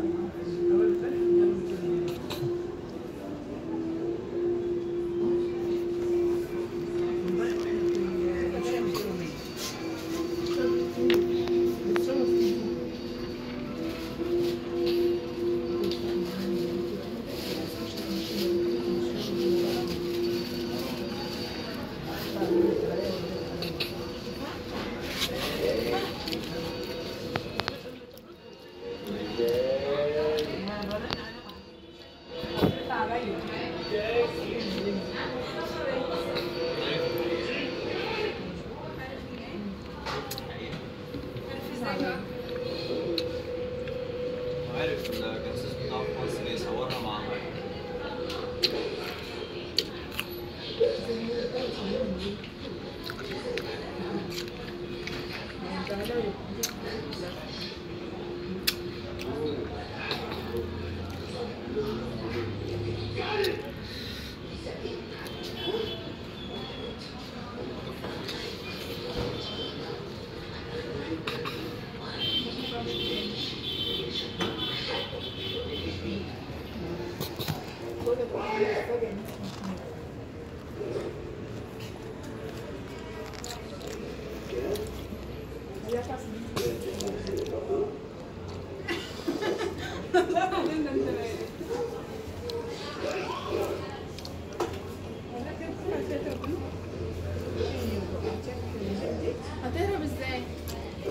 Thank you. Maier, când se află să ne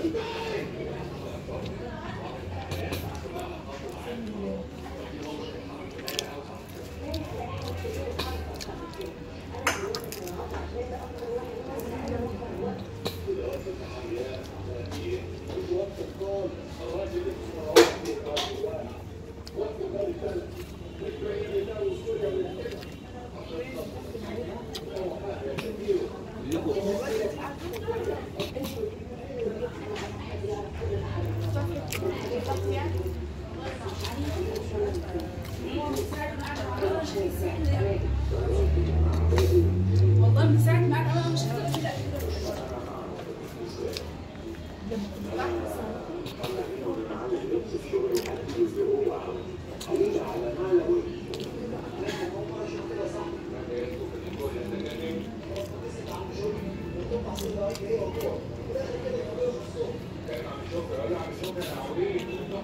Everybody!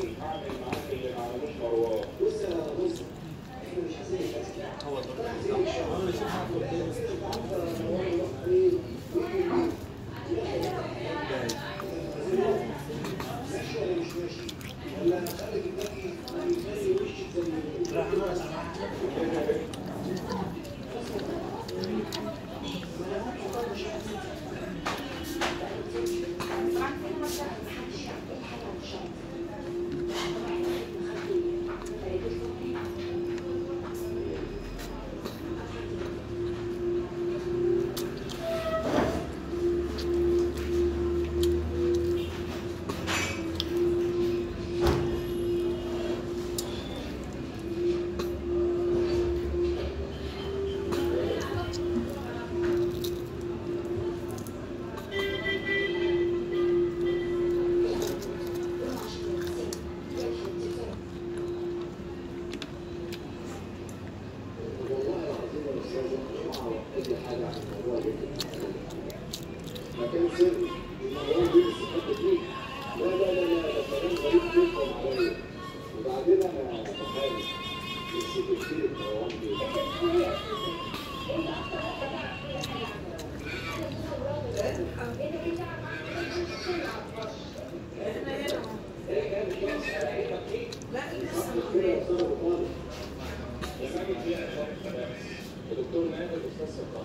Thank you.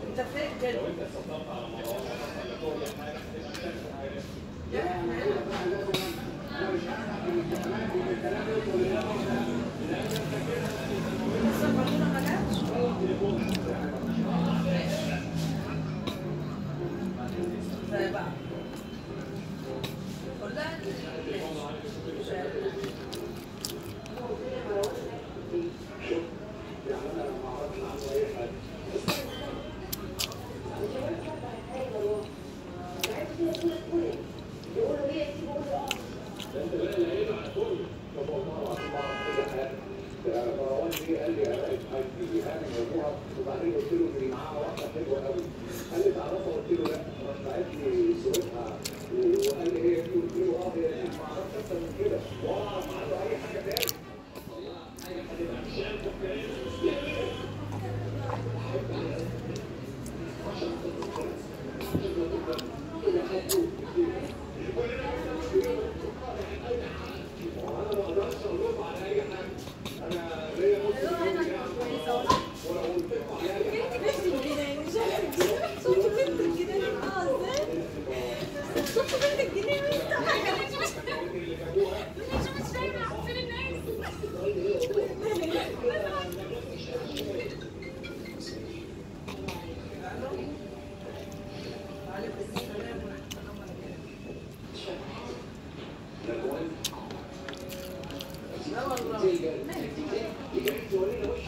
انت فين كده؟ بقى قلنا قال لي تعرفها قلت له لا راح بعت لي صورتها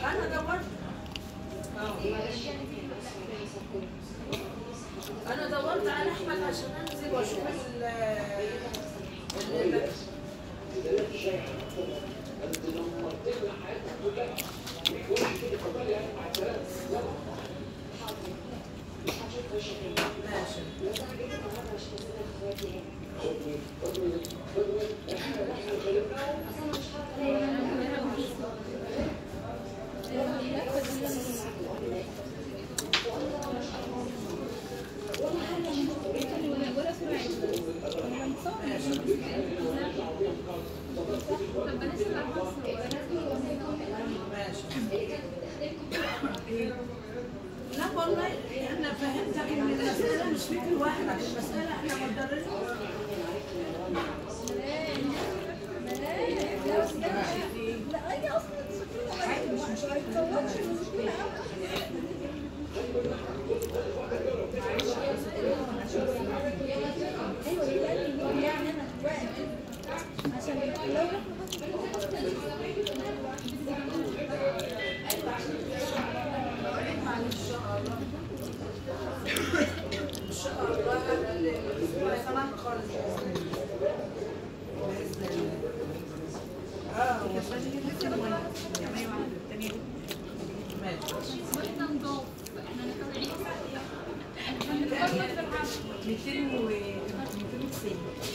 أنا دورت أنا دورت على أحمد عشان أنزل وأشوف ال كمان خالص. باذن الله آه هو ماشي 200 و 290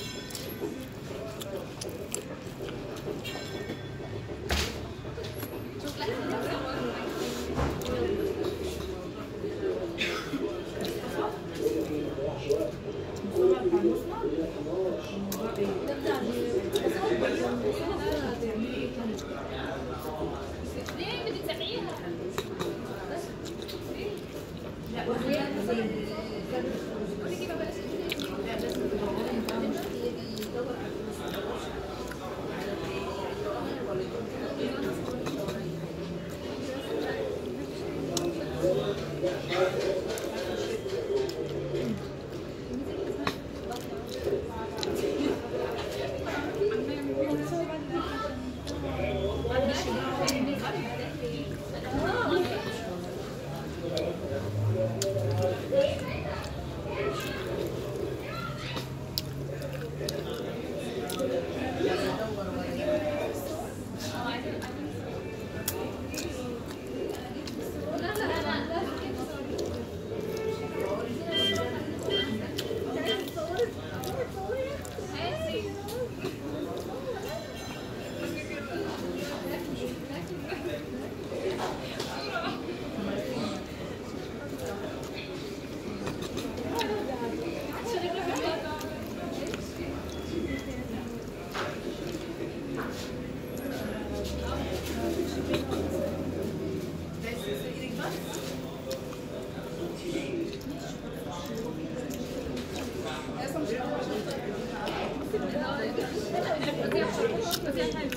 我先看一下